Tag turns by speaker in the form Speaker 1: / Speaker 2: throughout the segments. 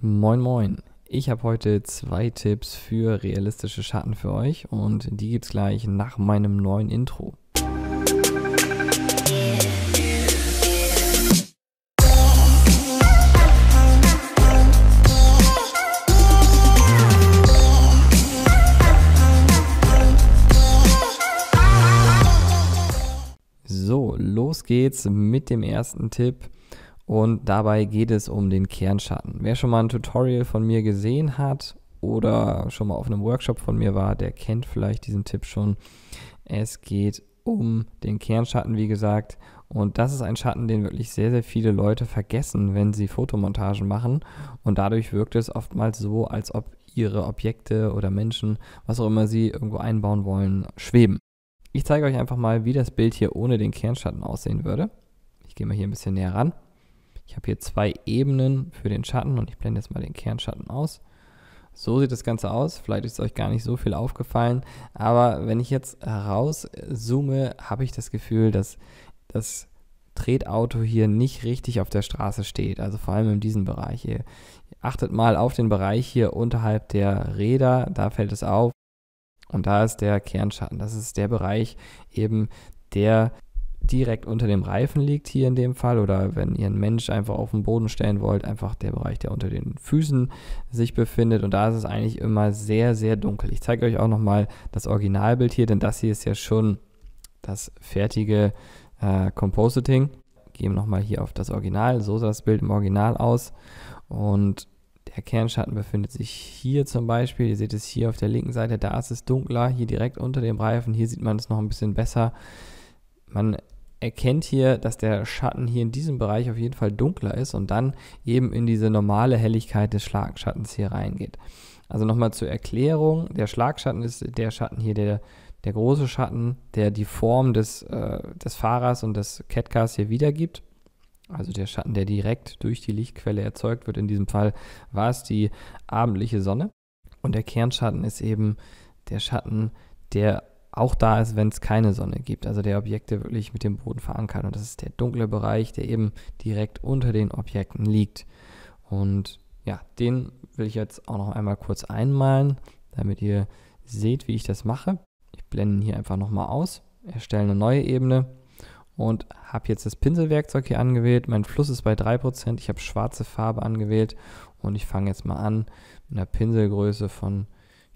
Speaker 1: Moin Moin. Ich habe heute zwei Tipps für realistische Schatten für euch und die gibt es gleich nach meinem neuen Intro. So, los geht's mit dem ersten Tipp und dabei geht es um den Kernschatten. Wer schon mal ein Tutorial von mir gesehen hat oder schon mal auf einem Workshop von mir war, der kennt vielleicht diesen Tipp schon. Es geht um den Kernschatten, wie gesagt. Und das ist ein Schatten, den wirklich sehr, sehr viele Leute vergessen, wenn sie Fotomontagen machen. Und dadurch wirkt es oftmals so, als ob ihre Objekte oder Menschen, was auch immer sie irgendwo einbauen wollen, schweben. Ich zeige euch einfach mal, wie das Bild hier ohne den Kernschatten aussehen würde. Ich gehe mal hier ein bisschen näher ran. Ich habe hier zwei Ebenen für den Schatten und ich blende jetzt mal den Kernschatten aus. So sieht das Ganze aus. Vielleicht ist euch gar nicht so viel aufgefallen, aber wenn ich jetzt herauszoome, habe ich das Gefühl, dass das Tretauto hier nicht richtig auf der Straße steht. Also vor allem in diesem Bereich hier. Achtet mal auf den Bereich hier unterhalb der Räder, da fällt es auf. Und da ist der Kernschatten. Das ist der Bereich eben, der direkt unter dem Reifen liegt hier in dem Fall oder wenn ihr einen Mensch einfach auf den Boden stellen wollt, einfach der Bereich, der unter den Füßen sich befindet und da ist es eigentlich immer sehr, sehr dunkel. Ich zeige euch auch nochmal das Originalbild hier, denn das hier ist ja schon das fertige äh, Compositing. Gehen nochmal hier auf das Original, so sah das Bild im Original aus und der Kernschatten befindet sich hier zum Beispiel. Ihr seht es hier auf der linken Seite, da ist es dunkler, hier direkt unter dem Reifen. Hier sieht man es noch ein bisschen besser. Man erkennt hier, dass der Schatten hier in diesem Bereich auf jeden Fall dunkler ist und dann eben in diese normale Helligkeit des Schlagschattens hier reingeht. Also nochmal zur Erklärung, der Schlagschatten ist der Schatten hier, der, der große Schatten, der die Form des, äh, des Fahrers und des Catcars hier wiedergibt. Also der Schatten, der direkt durch die Lichtquelle erzeugt wird. In diesem Fall war es die abendliche Sonne. Und der Kernschatten ist eben der Schatten, der auch da ist, wenn es keine Sonne gibt. Also der Objekte wirklich mit dem Boden verankert. Und das ist der dunkle Bereich, der eben direkt unter den Objekten liegt. Und ja, den will ich jetzt auch noch einmal kurz einmalen, damit ihr seht, wie ich das mache. Ich blende hier einfach nochmal aus, erstelle eine neue Ebene und habe jetzt das Pinselwerkzeug hier angewählt. Mein Fluss ist bei 3%. Ich habe schwarze Farbe angewählt und ich fange jetzt mal an mit einer Pinselgröße von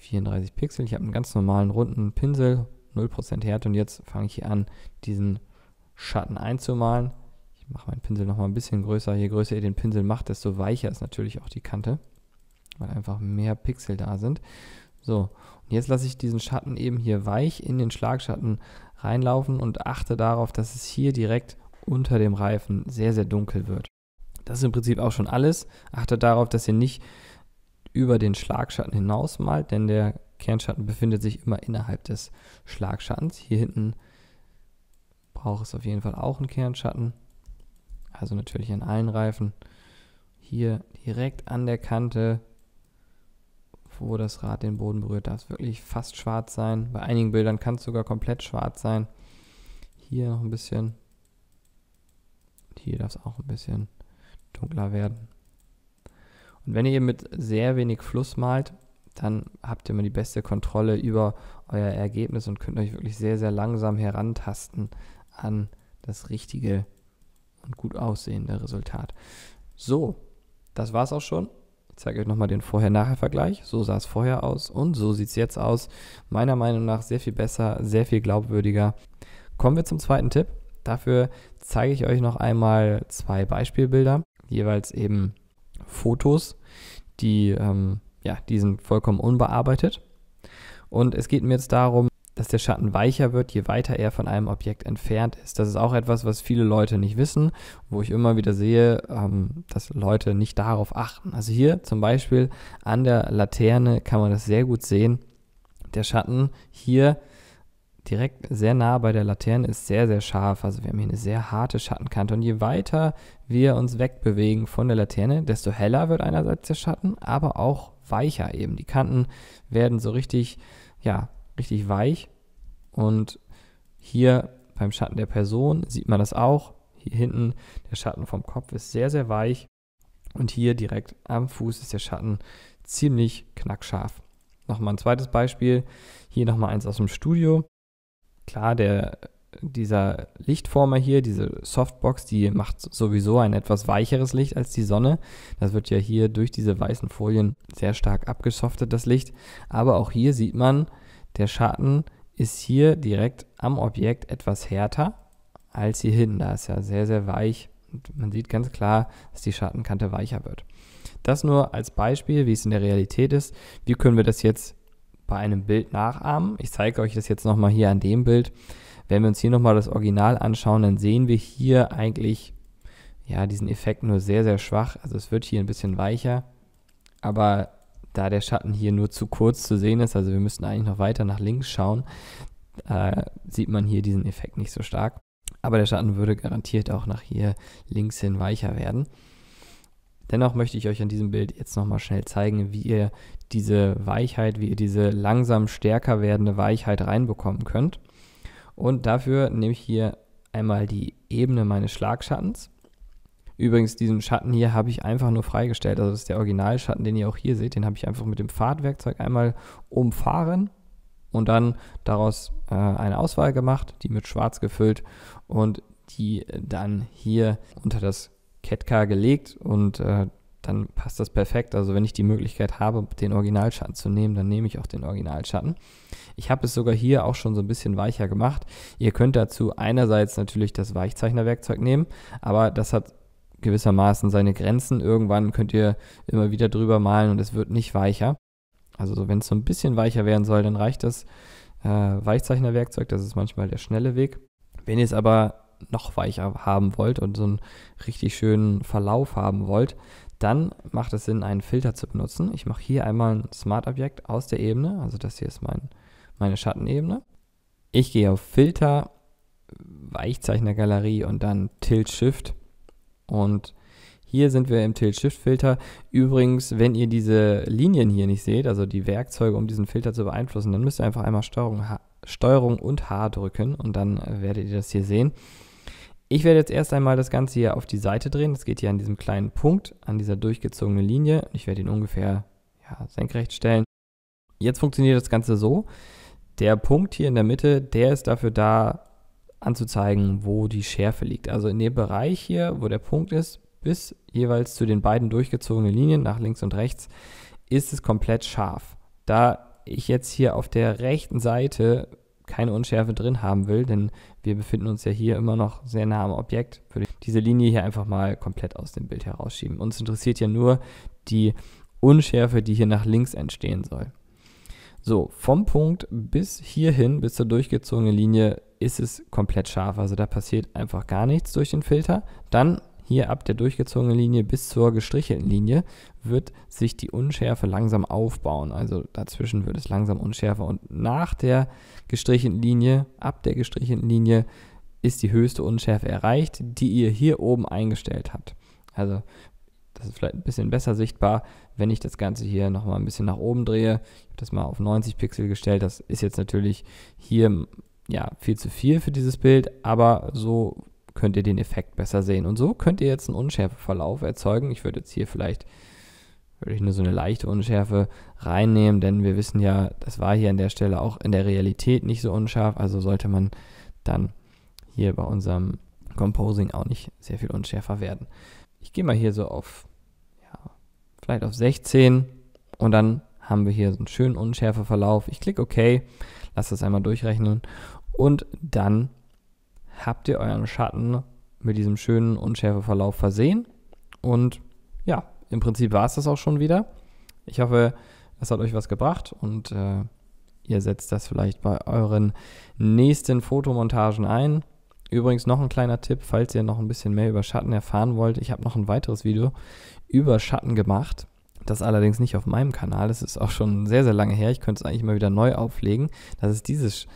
Speaker 1: 34 Pixel. Ich habe einen ganz normalen runden Pinsel, 0% Härte und jetzt fange ich hier an, diesen Schatten einzumalen. Ich mache meinen Pinsel nochmal ein bisschen größer. Je größer ihr den Pinsel macht, desto weicher ist natürlich auch die Kante, weil einfach mehr Pixel da sind. So, und jetzt lasse ich diesen Schatten eben hier weich in den Schlagschatten reinlaufen und achte darauf, dass es hier direkt unter dem Reifen sehr, sehr dunkel wird. Das ist im Prinzip auch schon alles. Achtet darauf, dass ihr nicht über den Schlagschatten hinaus malt, denn der Kernschatten befindet sich immer innerhalb des Schlagschattens. Hier hinten braucht es auf jeden Fall auch einen Kernschatten, also natürlich an allen Reifen. Hier direkt an der Kante, wo das Rad den Boden berührt, darf es wirklich fast schwarz sein. Bei einigen Bildern kann es sogar komplett schwarz sein. Hier noch ein bisschen. Hier darf es auch ein bisschen dunkler werden. Und wenn ihr eben mit sehr wenig Fluss malt, dann habt ihr immer die beste Kontrolle über euer Ergebnis und könnt euch wirklich sehr, sehr langsam herantasten an das richtige und gut aussehende Resultat. So, das war's auch schon. Ich zeige euch nochmal den Vorher-Nachher-Vergleich. So sah es vorher aus und so sieht es jetzt aus. Meiner Meinung nach sehr viel besser, sehr viel glaubwürdiger. Kommen wir zum zweiten Tipp. Dafür zeige ich euch noch einmal zwei Beispielbilder, jeweils eben Fotos, die, ähm, ja, die sind vollkommen unbearbeitet. Und es geht mir jetzt darum, dass der Schatten weicher wird, je weiter er von einem Objekt entfernt ist. Das ist auch etwas, was viele Leute nicht wissen, wo ich immer wieder sehe, ähm, dass Leute nicht darauf achten. Also hier zum Beispiel an der Laterne kann man das sehr gut sehen. Der Schatten hier direkt sehr nah bei der Laterne ist sehr, sehr scharf. Also wir haben hier eine sehr harte Schattenkante. Und je weiter wir uns wegbewegen von der Laterne, desto heller wird einerseits der Schatten, aber auch weicher eben. Die Kanten werden so richtig, ja, richtig weich. Und hier beim Schatten der Person sieht man das auch. Hier hinten der Schatten vom Kopf ist sehr, sehr weich. Und hier direkt am Fuß ist der Schatten ziemlich knackscharf. Nochmal ein zweites Beispiel. Hier nochmal eins aus dem Studio. Klar, der, dieser Lichtformer hier, diese Softbox, die macht sowieso ein etwas weicheres Licht als die Sonne. Das wird ja hier durch diese weißen Folien sehr stark abgesoftet, das Licht. Aber auch hier sieht man, der Schatten ist hier direkt am Objekt etwas härter als hier hinten. Da ist ja sehr, sehr weich. Und man sieht ganz klar, dass die Schattenkante weicher wird. Das nur als Beispiel, wie es in der Realität ist. Wie können wir das jetzt bei einem Bild nachahmen? Ich zeige euch das jetzt nochmal hier an dem Bild. Wenn wir uns hier nochmal das Original anschauen, dann sehen wir hier eigentlich ja, diesen Effekt nur sehr, sehr schwach. Also es wird hier ein bisschen weicher, aber da der Schatten hier nur zu kurz zu sehen ist, also wir müssten eigentlich noch weiter nach links schauen, äh, sieht man hier diesen Effekt nicht so stark. Aber der Schatten würde garantiert auch nach hier links hin weicher werden. Dennoch möchte ich euch an diesem Bild jetzt nochmal schnell zeigen, wie ihr diese Weichheit, wie ihr diese langsam stärker werdende Weichheit reinbekommen könnt. Und dafür nehme ich hier einmal die Ebene meines Schlagschattens. Übrigens, diesen Schatten hier habe ich einfach nur freigestellt. Also das ist der Originalschatten, den ihr auch hier seht. Den habe ich einfach mit dem Fahrtwerkzeug einmal umfahren und dann daraus äh, eine Auswahl gemacht, die mit Schwarz gefüllt und die dann hier unter das Ketka gelegt und äh, dann passt das perfekt. Also wenn ich die Möglichkeit habe, den Originalschatten zu nehmen, dann nehme ich auch den Originalschatten. Ich habe es sogar hier auch schon so ein bisschen weicher gemacht. Ihr könnt dazu einerseits natürlich das Weichzeichnerwerkzeug nehmen, aber das hat gewissermaßen seine Grenzen. Irgendwann könnt ihr immer wieder drüber malen und es wird nicht weicher. Also so, wenn es so ein bisschen weicher werden soll, dann reicht das äh, Weichzeichnerwerkzeug. Das ist manchmal der schnelle Weg. Wenn ihr es aber noch weicher haben wollt und so einen richtig schönen Verlauf haben wollt, dann macht es Sinn, einen Filter zu benutzen. Ich mache hier einmal ein Smart-Objekt aus der Ebene, also das hier ist mein, meine Schattenebene. Ich gehe auf Filter, Weichzeichnergalerie und dann Tilt-Shift und hier sind wir im Tilt-Shift-Filter. Übrigens, wenn ihr diese Linien hier nicht seht, also die Werkzeuge, um diesen Filter zu beeinflussen, dann müsst ihr einfach einmal Steuerung, H, Steuerung und H drücken und dann werdet ihr das hier sehen. Ich werde jetzt erst einmal das Ganze hier auf die Seite drehen. Das geht hier an diesem kleinen Punkt, an dieser durchgezogenen Linie. Ich werde ihn ungefähr ja, senkrecht stellen. Jetzt funktioniert das Ganze so. Der Punkt hier in der Mitte, der ist dafür da, anzuzeigen, wo die Schärfe liegt. Also in dem Bereich hier, wo der Punkt ist, bis jeweils zu den beiden durchgezogenen Linien nach links und rechts, ist es komplett scharf. Da ich jetzt hier auf der rechten Seite keine Unschärfe drin haben will, denn wir befinden uns ja hier immer noch sehr nah am Objekt, würde ich diese Linie hier einfach mal komplett aus dem Bild herausschieben. Uns interessiert ja nur die Unschärfe, die hier nach links entstehen soll. So, vom Punkt bis hierhin, bis zur durchgezogenen Linie, ist es komplett scharf. Also da passiert einfach gar nichts durch den Filter. Dann hier ab der durchgezogenen Linie bis zur gestrichelten Linie wird sich die Unschärfe langsam aufbauen. Also dazwischen wird es langsam unschärfer und nach der gestrichelten Linie, ab der gestrichelten Linie ist die höchste Unschärfe erreicht, die ihr hier oben eingestellt habt. Also das ist vielleicht ein bisschen besser sichtbar, wenn ich das Ganze hier nochmal ein bisschen nach oben drehe. Ich habe das mal auf 90 Pixel gestellt. Das ist jetzt natürlich hier ja viel zu viel für dieses Bild, aber so könnt ihr den Effekt besser sehen. Und so könnt ihr jetzt einen Unschärfeverlauf erzeugen. Ich würde jetzt hier vielleicht würde ich nur so eine leichte Unschärfe reinnehmen, denn wir wissen ja, das war hier an der Stelle auch in der Realität nicht so unscharf, also sollte man dann hier bei unserem Composing auch nicht sehr viel unschärfer werden. Ich gehe mal hier so auf, ja, vielleicht auf 16 und dann haben wir hier so einen schönen Unschärfeverlauf. Ich klicke OK, lasse das einmal durchrechnen und dann habt ihr euren Schatten mit diesem schönen Unschärfeverlauf versehen. Und ja, im Prinzip war es das auch schon wieder. Ich hoffe, es hat euch was gebracht und äh, ihr setzt das vielleicht bei euren nächsten Fotomontagen ein. Übrigens noch ein kleiner Tipp, falls ihr noch ein bisschen mehr über Schatten erfahren wollt. Ich habe noch ein weiteres Video über Schatten gemacht. Das allerdings nicht auf meinem Kanal. Das ist auch schon sehr, sehr lange her. Ich könnte es eigentlich mal wieder neu auflegen. Das ist dieses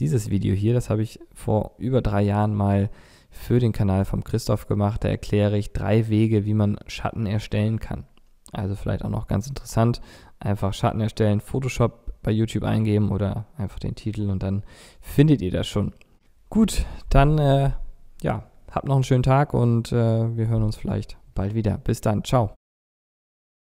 Speaker 1: dieses Video hier, das habe ich vor über drei Jahren mal für den Kanal vom Christoph gemacht. Da erkläre ich drei Wege, wie man Schatten erstellen kann. Also vielleicht auch noch ganz interessant. Einfach Schatten erstellen, Photoshop bei YouTube eingeben oder einfach den Titel und dann findet ihr das schon. Gut, dann äh, ja, habt noch einen schönen Tag und äh, wir hören uns vielleicht bald wieder. Bis dann, ciao.